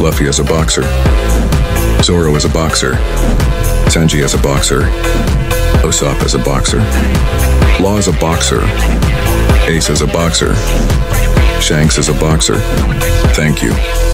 Luffy as a boxer. Zoro as a boxer. Sanji as a boxer. Usopp as a boxer. Law as a boxer. Ace as a boxer. Shanks as a boxer. Thank you.